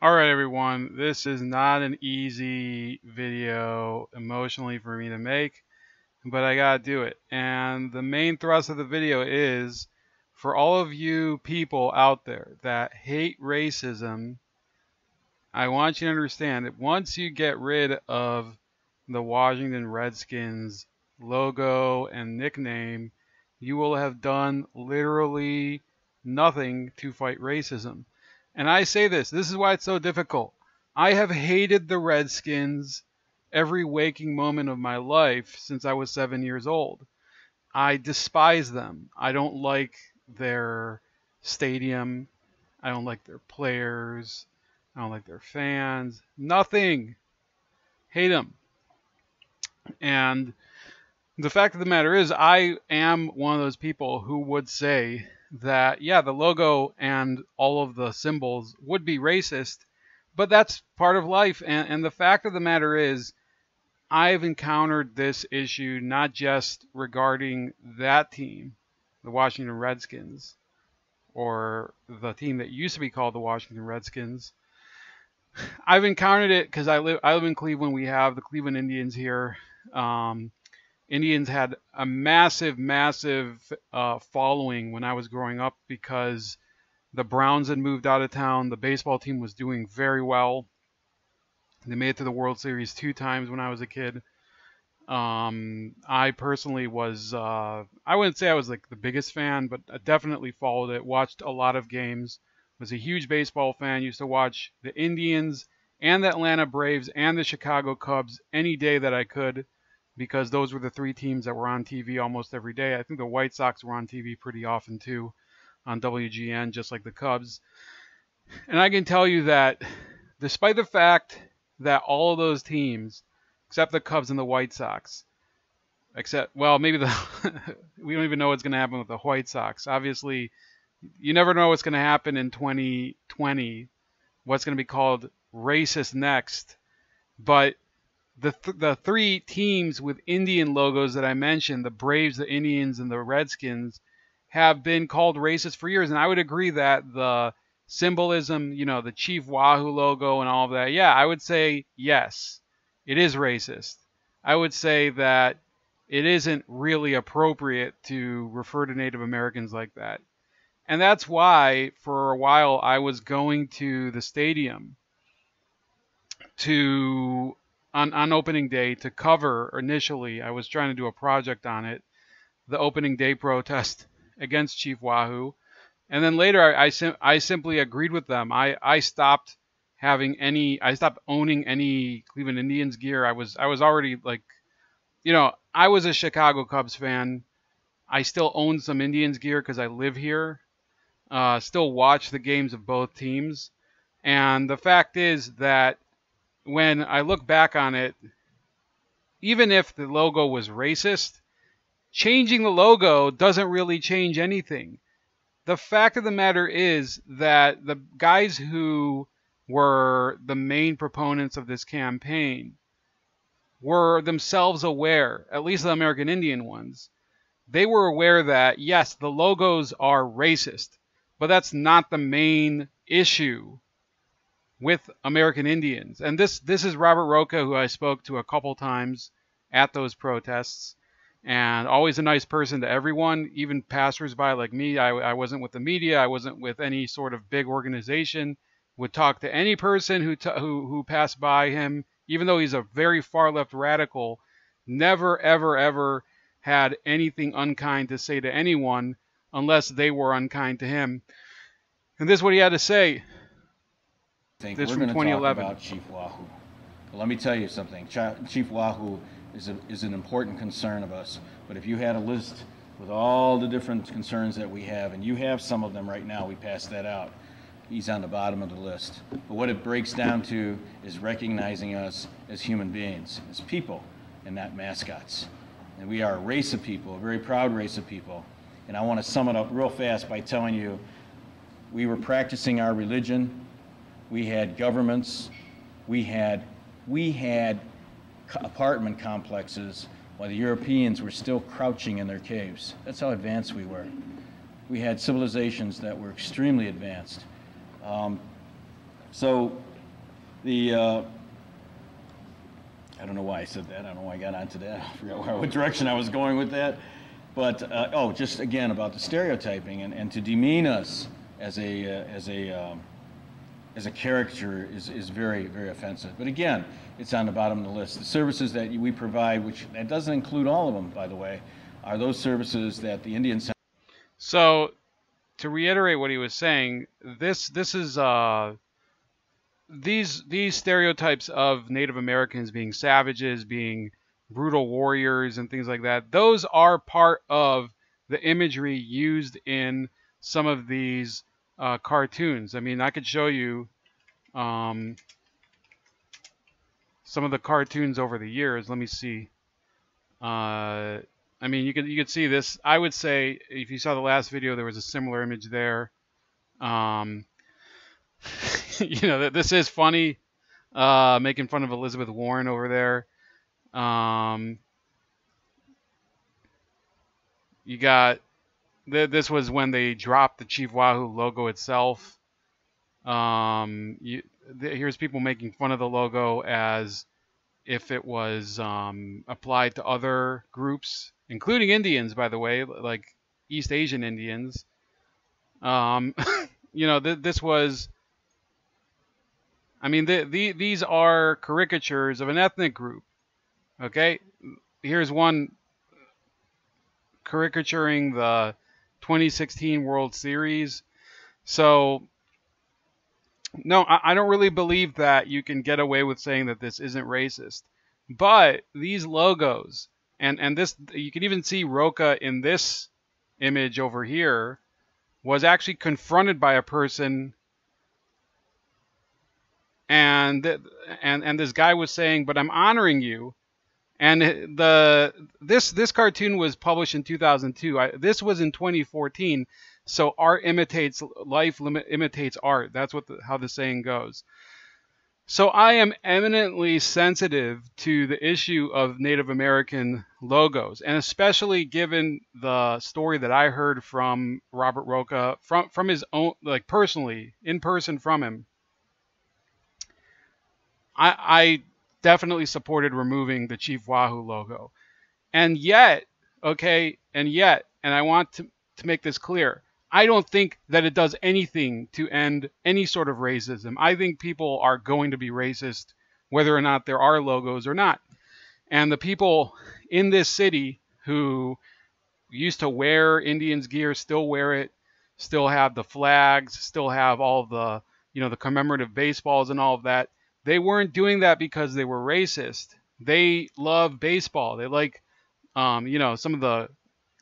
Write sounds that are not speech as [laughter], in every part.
Alright everyone, this is not an easy video emotionally for me to make, but I gotta do it. And the main thrust of the video is for all of you people out there that hate racism, I want you to understand that once you get rid of the Washington Redskins logo and nickname, you will have done literally nothing to fight racism. And I say this, this is why it's so difficult. I have hated the Redskins every waking moment of my life since I was seven years old. I despise them. I don't like their stadium. I don't like their players. I don't like their fans. Nothing. Hate them. And the fact of the matter is, I am one of those people who would say that yeah, the logo and all of the symbols would be racist, but that's part of life. And, and the fact of the matter is, I've encountered this issue not just regarding that team, the Washington Redskins, or the team that used to be called the Washington Redskins. I've encountered it because I live I live in Cleveland. We have the Cleveland Indians here. Um, Indians had a massive, massive uh, following when I was growing up because the Browns had moved out of town. The baseball team was doing very well. They made it to the World Series two times when I was a kid. Um, I personally was, uh, I wouldn't say I was like the biggest fan, but I definitely followed it, watched a lot of games, was a huge baseball fan, used to watch the Indians and the Atlanta Braves and the Chicago Cubs any day that I could because those were the three teams that were on TV almost every day. I think the White Sox were on TV pretty often too on WGN, just like the Cubs. And I can tell you that despite the fact that all of those teams, except the Cubs and the White Sox, except, well, maybe the, [laughs] we don't even know what's going to happen with the White Sox. Obviously, you never know what's going to happen in 2020, what's going to be called racist next. But the th- the three teams with Indian logos that I mentioned, the Braves, the Indians, and the Redskins, have been called racist for years, and I would agree that the symbolism, you know, the Chief Wahoo logo and all of that, yeah, I would say yes, it is racist. I would say that it isn't really appropriate to refer to Native Americans like that. And that's why, for a while, I was going to the stadium to on, on opening day to cover initially. I was trying to do a project on it, the opening day protest [laughs] against Chief Wahoo. And then later I, I, sim- I simply agreed with them. I, I stopped having any I stopped owning any Cleveland Indians gear. I was I was already like you know, I was a Chicago Cubs fan. I still own some Indians gear because I live here. Uh, still watch the games of both teams. And the fact is that when I look back on it, even if the logo was racist, changing the logo doesn't really change anything. The fact of the matter is that the guys who were the main proponents of this campaign were themselves aware, at least the American Indian ones, they were aware that, yes, the logos are racist, but that's not the main issue with American Indians. And this this is Robert Roca, who I spoke to a couple times at those protests, and always a nice person to everyone, even passersby like me. I, I wasn't with the media, I wasn't with any sort of big organization. Would talk to any person who t- who who passed by him, even though he's a very far left radical. Never ever ever had anything unkind to say to anyone unless they were unkind to him. And this is what he had to say think This we're from going to talk 2011. about Chief Wahoo. But let me tell you something. Chief Wahoo is, a, is an important concern of us. But if you had a list with all the different concerns that we have, and you have some of them right now, we passed that out. He's on the bottom of the list. But what it breaks down to is recognizing us as human beings, as people, and not mascots. And we are a race of people, a very proud race of people. And I want to sum it up real fast by telling you we were practicing our religion we had governments, we had, we had apartment complexes while the Europeans were still crouching in their caves. That's how advanced we were. We had civilizations that were extremely advanced. Um, so The uh, I don't know why I said that. I don't know why I got onto that. [laughs] I forgot where, what direction I was going with that. But uh, oh, just again about the stereotyping and, and to demean us as a uh, as a um, as a character is, is very very offensive. But again, it's on the bottom of the list. The services that we provide, which that doesn't include all of them, by the way, are those services that the Indian Center. So, to reiterate what he was saying, this this is uh, these these stereotypes of Native Americans being savages, being brutal warriors, and things like that. Those are part of the imagery used in some of these uh, cartoons. I mean, I could show you um, some of the cartoons over the years. Let me see. Uh, I mean, you could you could see this. I would say if you saw the last video, there was a similar image there. Um, [laughs] you know, this is funny, uh, making fun of Elizabeth Warren over there. Um, you got th- this was when they dropped the Chief Wahoo logo itself. Um, you, here's people making fun of the logo as if it was um, applied to other groups, including Indians, by the way, like East Asian Indians. Um, [laughs] you know, th- this was I mean, the, the, these are caricatures of an ethnic group. Okay, here's one caricaturing the 2016 World Series. So, no, I, I don't really believe that you can get away with saying that this isn't racist. But these logos, and, and this, you can even see Rocha in this image over here, was actually confronted by a person and and and this guy was saying, "But I'm honoring you." And the this this cartoon was published in 2002. I, this was in 2014. So art imitates life, limit, imitates art. That's what the, how the saying goes. So I am eminently sensitive to the issue of Native American logos, and especially given the story that I heard from Robert Roca from from his own like personally in person from him I, I definitely supported removing the Chief Wahoo logo. And yet, okay, and yet, and I want to, to make this clear, I don't think that it does anything to end any sort of racism. I think people are going to be racist whether or not there are logos or not. And the people in this city who used to wear Indians gear still wear it, still have the flags, still have all the, you know, the commemorative baseballs and all of that. They weren't doing that because they were racist. They love baseball. They like, um, you know, some of the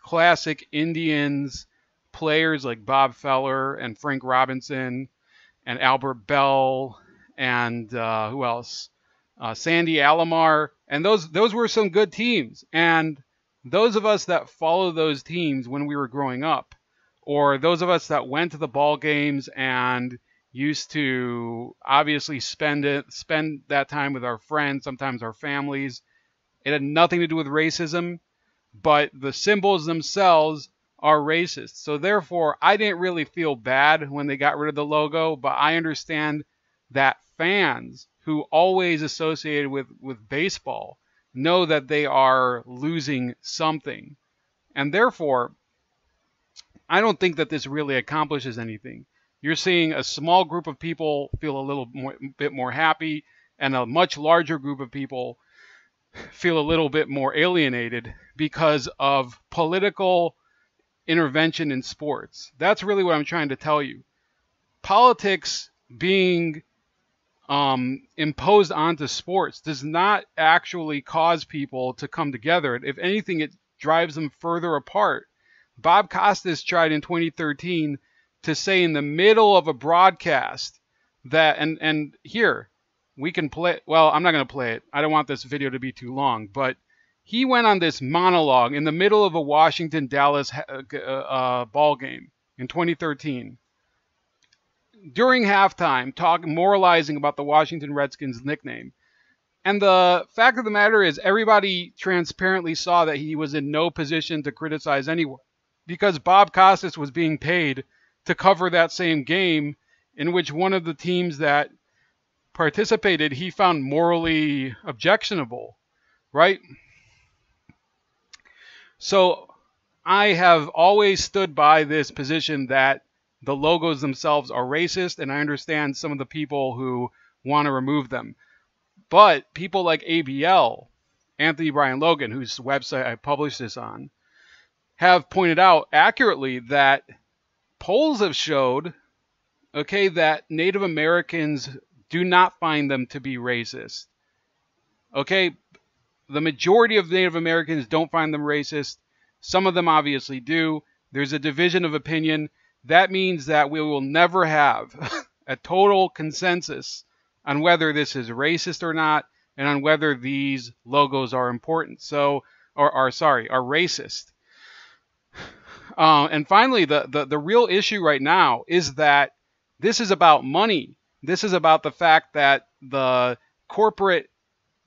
classic Indians players like Bob Feller and Frank Robinson and Albert Belle and uh, who else? Uh, Sandy Alomar, and those those were some good teams. And those of us that follow those teams when we were growing up, or those of us that went to the ball games and used to obviously spend it spend that time with our friends, sometimes our families. It had nothing to do with racism, but the symbols themselves are racist. So therefore, I didn't really feel bad when they got rid of the logo, but I understand that fans who always associated with with baseball know that they are losing something. And therefore, I don't think that this really accomplishes anything you're seeing a small group of people feel a little more, bit more happy, and a much larger group of people feel a little bit more alienated because of political intervention in sports. That's really what I'm trying to tell you. Politics being um, imposed onto sports does not actually cause people to come together. If anything, it drives them further apart. Bob Costas tried in 2013 to say in the middle of a broadcast that and and here we can play well i'm not going to play it. I don't want this video to be too long but he went on this monologue in the middle of a washington dallas uh, uh, ball game in 2013 during halftime talking moralizing about the washington redskins nickname. And the fact of the matter is everybody transparently saw that he was in no position to criticize anyone because bob costas was being paid to cover that same game in which one of the teams that participated he found morally objectionable, right? So I have always stood by this position that the logos themselves are racist, and I understand some of the people who want to remove them. But people like ABL, Anthony Brian Logan, whose website I published this on, have pointed out accurately that polls have showed, okay, that Native Americans do not find them to be racist. Okay, the majority of Native Americans don't find them racist. Some of them obviously do. There's a division of opinion. That means that we will never have [laughs] a total consensus on whether this is racist or not and on whether these logos are important. So, or are sorry, are racist. Uh, and finally, the, the, the real issue right now is that this is about money. This is about the fact that the corporate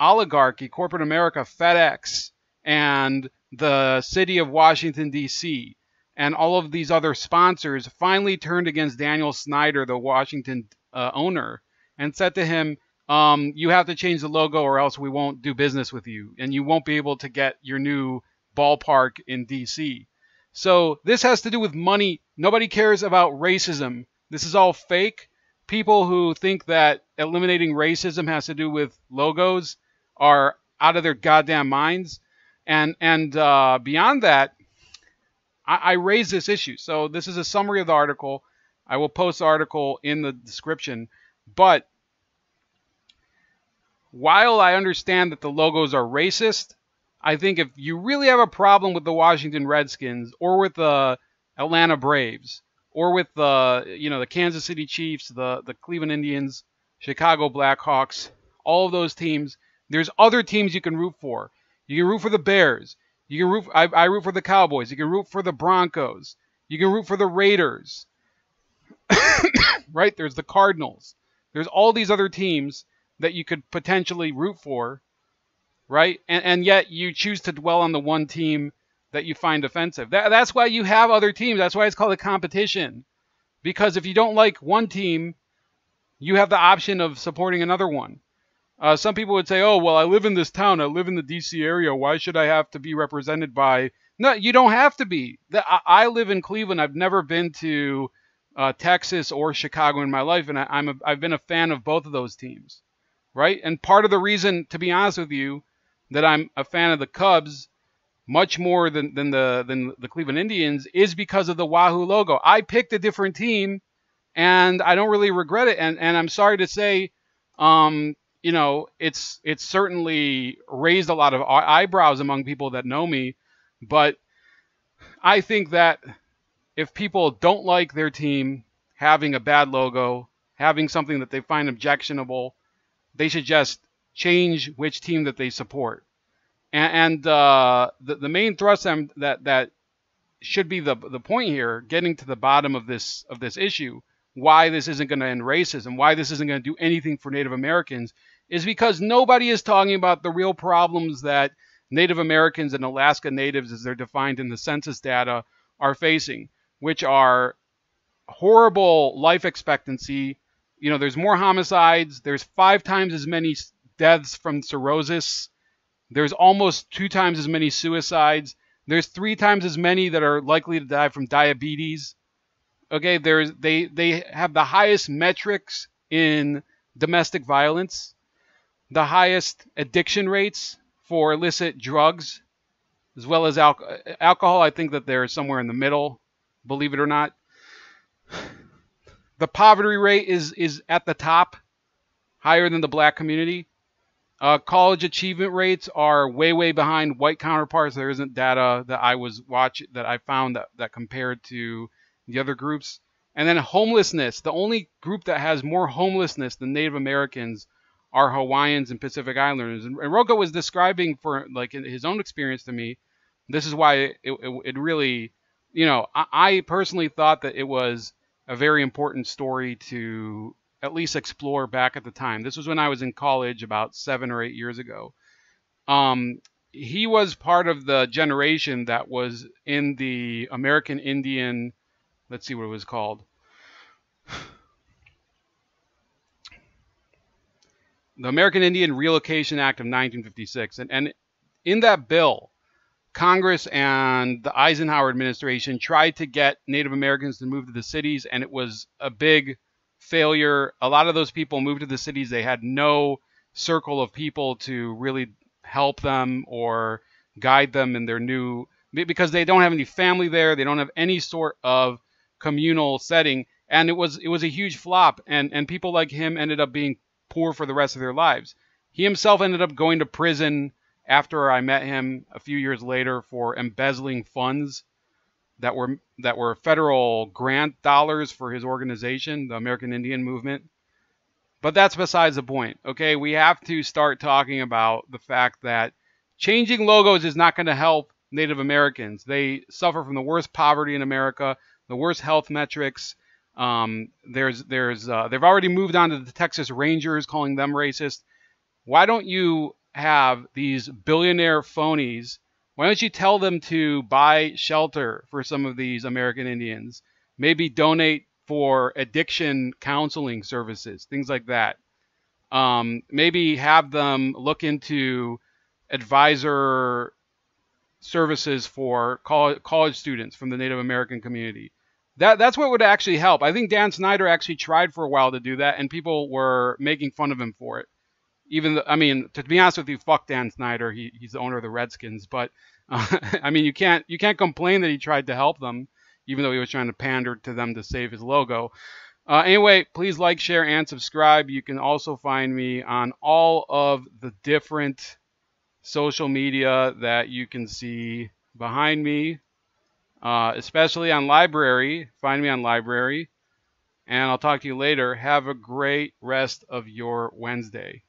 oligarchy, corporate America, FedEx, and the city of Washington, D.C., and all of these other sponsors finally turned against Daniel Snyder, the Washington uh, owner, and said to him, um, You have to change the logo or else we won't do business with you, and you won't be able to get your new ballpark in D.C. So this has to do with money. Nobody cares about racism. This is all fake. People who think that eliminating racism has to do with logos are out of their goddamn minds. And and uh, beyond that, I, I raise this issue. So this is a summary of the article. I will post the article in the description. But while I understand that the logos are racist, I think if you really have a problem with the Washington Redskins or with the Atlanta Braves or with the you know the Kansas City Chiefs, the the Cleveland Indians, Chicago Blackhawks, all of those teams, there's other teams you can root for. You can root for the Bears. You can root. I, I root for the Cowboys. You can root for the Broncos. You can root for the Raiders. [coughs] right? There's the Cardinals. There's all these other teams that you could potentially root for right? And, and yet you choose to dwell on the one team that you find offensive. That, that's why you have other teams. That's why it's called a competition. Because if you don't like one team, you have the option of supporting another one. Uh, some people would say, "Oh, well, I live in this town. I live in the D.C. area. Why should I have to be represented by?" No, you don't have to be. I live in Cleveland. I've never been to uh, Texas or Chicago in my life, and I, I'm a, I've been a fan of both of those teams, right? And part of the reason, to be honest with you, that I'm a fan of the Cubs much more than, than the than the Cleveland Indians is because of the Wahoo logo. I picked a different team and I don't really regret it. And and I'm sorry to say, um, you know, it's it's certainly raised a lot of eyebrows among people that know me, but I think that if people don't like their team having a bad logo, having something that they find objectionable, they should just change which team that they support. And, and uh, the, the main thrust that that should be the the point here, getting to the bottom of this of this issue, why this isn't going to end racism, why this isn't going to do anything for Native Americans, is because nobody is talking about the real problems that Native Americans and Alaska Natives, as they're defined in the census data, are facing, which are horrible life expectancy. You know, there's more homicides. There's five times as many deaths from cirrhosis. There's almost two times as many suicides. There's three times as many that are likely to die from diabetes. Okay, there's they they have the highest metrics in domestic violence, the highest addiction rates for illicit drugs, as well as al- alcohol. I think that they're somewhere in the middle, believe it or not. The poverty rate is is at the top, higher than the black community. Uh, college achievement rates are way, way behind white counterparts. There isn't data that I was watching that I found that, that compared to the other groups. And then homelessness. The only group that has more homelessness than Native Americans are Hawaiians and Pacific Islanders. And, and Rocco was describing for like his own experience to me. This is why it, it, it really, you know, I, I personally thought that it was a very important story to at least explore back at the time. This was when I was in college about seven or eight years ago. Um, he was part of the generation that was in the American Indian, let's see what it was called. [sighs] the American Indian Relocation Act of 1956. And, and in that bill, Congress and the Eisenhower administration tried to get Native Americans to move to the cities, and it was a big failure. A lot of those people moved to the cities. They had no circle of people to really help them or guide them in their new because they don't have any family there. They don't have any sort of communal setting, and it was it was a huge flop. And and people like him ended up being poor for the rest of their lives. He himself ended up going to prison after I met him a few years later for embezzling funds that were that were federal grant dollars for his organization, the American Indian Movement. But that's besides the point. Okay, we have to start talking about the fact that changing logos is not going to help Native Americans. They suffer from the worst poverty in America, the worst health metrics. Um, there's there's uh, they've already moved on to the Texas Rangers, calling them racist. Why don't you have these billionaire phonies, why don't you tell them to buy shelter for some of these American Indians? Maybe donate for addiction counseling services, things like that. Um, maybe have them look into advisor services for college students from the Native American community. That that's what would actually help. I think Dan Snyder actually tried for a while to do that, and people were making fun of him for it even the, I mean, to be honest with you, fuck Dan Snyder. He, he's the owner of the Redskins, but uh, [laughs] I mean, you can't you can't complain that he tried to help them, even though he was trying to pander to them to save his logo. Uh, anyway, please like, share, and subscribe. You can also find me on all of the different social media that you can see behind me, uh, especially on LBRY. Find me on LBRY. And I'll talk to you later. Have a great rest of your Wednesday.